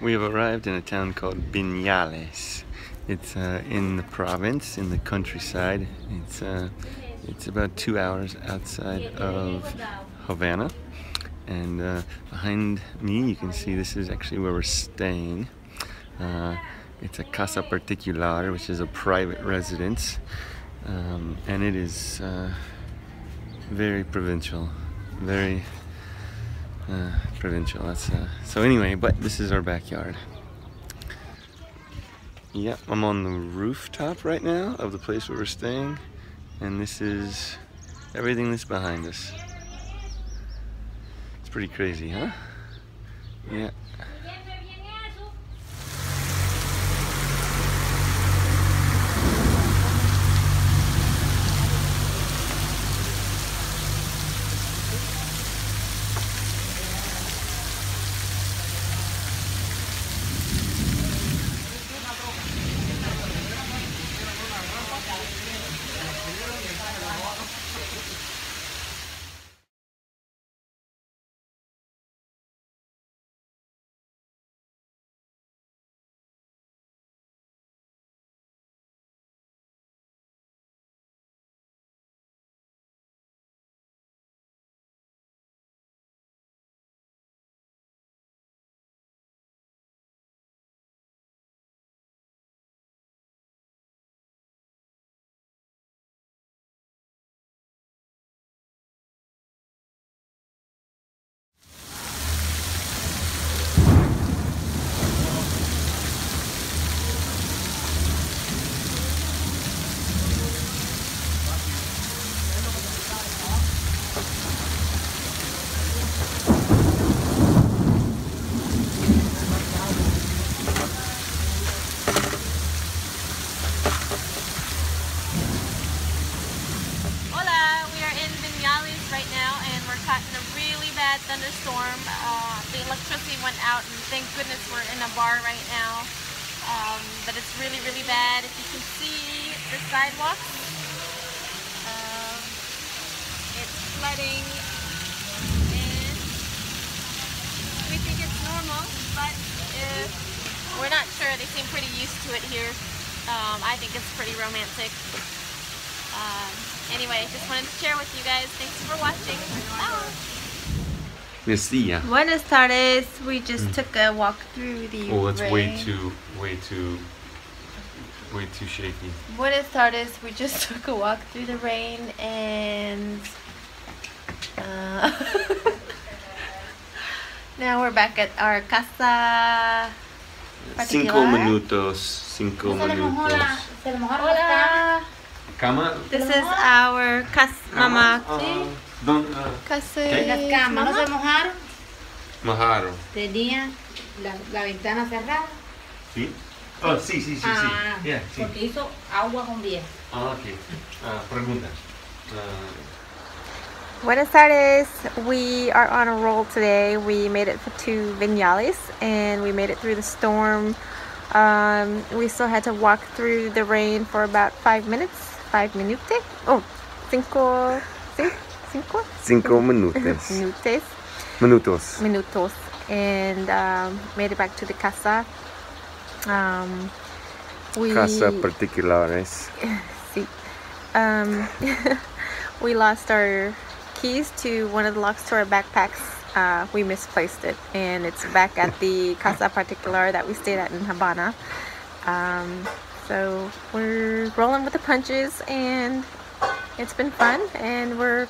We have arrived in a town called Viñales. It's uh, in the province, in the countryside. It's uh, it's about two hours outside of Havana. And uh, behind me, you can see this is actually where we're staying. Uh, it's a casa particular, which is a private residence, um, and it is uh, very provincial, very uh, provincial. That's uh, so anyway. But this is our backyard. Yep, I'm on the rooftop right now of the place where we're staying, and this is everything that's behind us. It's pretty crazy, huh? Yeah. Right now and we're caught in a really bad thunderstorm. Uh, the electricity went out and thank goodness we're in a bar right now. Um, but it's really, really bad. If you can see the sidewalk, um, it's flooding and we think it's but if we're not sure. They seem pretty used to it here. Um, I think it's pretty romantic. Um, anyway, just wanted to share with you guys. Thanks for watching. Bye. Mesilla. Buenas tardes. We just took a walk through the rain. Oh, that's way too, way too, way too shaky. Buenas tardes. We just took a walk through the rain and uh, now we're back at our casa. Cinco minutos, cinco minutos. Hola. Cama. This is our casa mama. Ah, don, ah, Casa. ¿Qué? Las camas no se mojaron, Majaro. tenía la, la ventana cerrada. ¿Sí? Oh, sí, sí, sí, Ah, sí. Yeah, sí. porque hizo agua con vieja. Ah, ok. Ah, pregunta. Ah, Buenas tardes. We are on a roll today. We made it to Viñales and we made it through the storm. Um, we still had to walk through the rain for about five minutes. Five minutes? Oh, cinco, cin- cinco cinco minutos. minutes. Minutos. Minutos. And um, made it back to the casa. Um, we Casa particulares. Sí. Um, we lost our keys to one of the locks to our backpacks. Uh, we misplaced it, and it's back at the Casa Particular that we stayed at in Habana. Um, so we're rolling with the punches, and it's been fun, and we're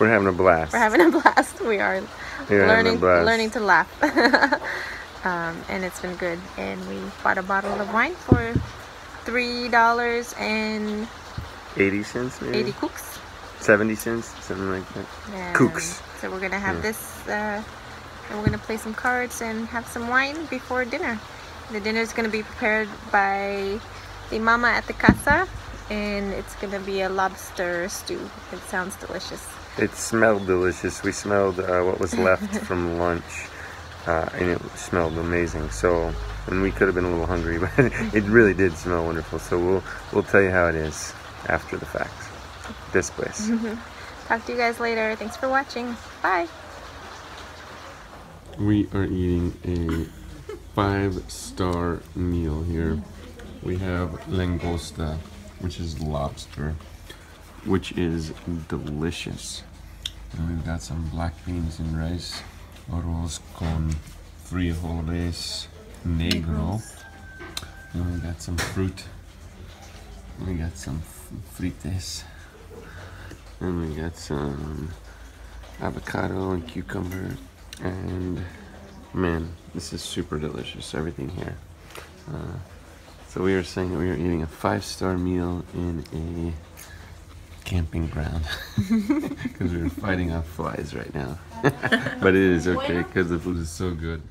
We're having a blast. we're having a blast. We are learning learning to laugh, um, and it's been good. And we bought a bottle of wine for three dollars and 80 cents maybe? 80 CUCs. 70 cents? Something like that. And CUCs. So we're gonna have Yeah. this, uh, and we're gonna play some cards and have some wine before dinner. The dinner is gonna be prepared by the mama at the casa, and it's gonna be a lobster stew. It sounds delicious. It smelled delicious. We smelled uh, what was left from lunch, uh, and it smelled amazing. So, and we could have been a little hungry, but it really did smell wonderful. So we'll we'll tell you how it is after the fact. Después. Mm-hmm. Talk to you guys later. Thanks for watching. Bye. We are eating a five star meal here. We have langosta, which is lobster, which is delicious. And we've got some black beans and rice, arroz con frijoles negro. And we got some fruit. We got some f- frites. And we got some avocado and cucumber. And man, this is super delicious. Everything here. Uh, so we were saying that we were eating a five-star meal in a camping ground because we were fighting off flies right now. but it is okay because the food is so good.